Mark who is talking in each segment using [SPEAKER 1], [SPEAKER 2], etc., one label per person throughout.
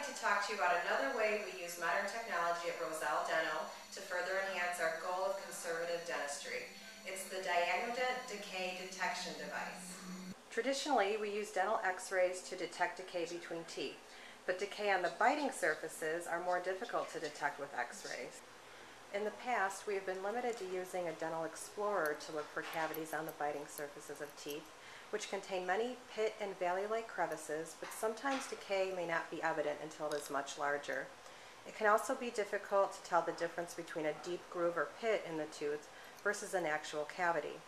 [SPEAKER 1] like to talk to you about another way we use modern technology at Roselle Dental to further enhance our goal of conservative dentistry. It's the Diagnodent Decay Detection Device.
[SPEAKER 2] Traditionally, we use dental x-rays to detect decay between teeth, but decay on the biting surfaces are more difficult to detect with x-rays. In the past, we have been limited to using a dental explorer to look for cavities on the biting surfaces of teeth, which contain many pit and valley-like crevices, but sometimes decay may not be evident until it is much larger. It can also be difficult to tell the difference between a deep groove or pit in the tooth versus an actual cavity.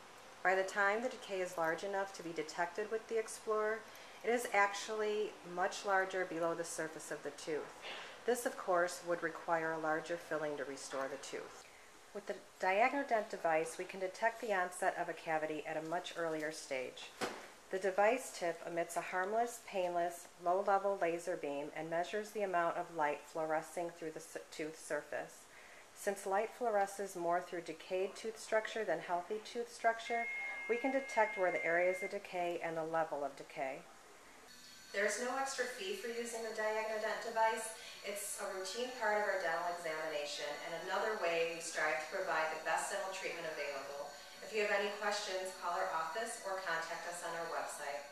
[SPEAKER 2] By the time the decay is large enough to be detected with the Explorer, it is actually much larger below the surface of the tooth. This, of course, would require a larger filling to restore the tooth. With the Diagnodent device, we can detect the onset of a cavity at a much earlier stage. The device tip emits a harmless, painless, low-level laser beam and measures the amount of light fluorescing through the tooth surface. Since light fluoresces more through decayed tooth structure than healthy tooth structure, we can detect where the areas of decay and the level of decay.
[SPEAKER 1] There is no extra fee for using the Diagnodent device. It's a routine part of our dental examination and another way we strive to provide the best dental treatment available. If you have any questions, call our office or contact us on our website.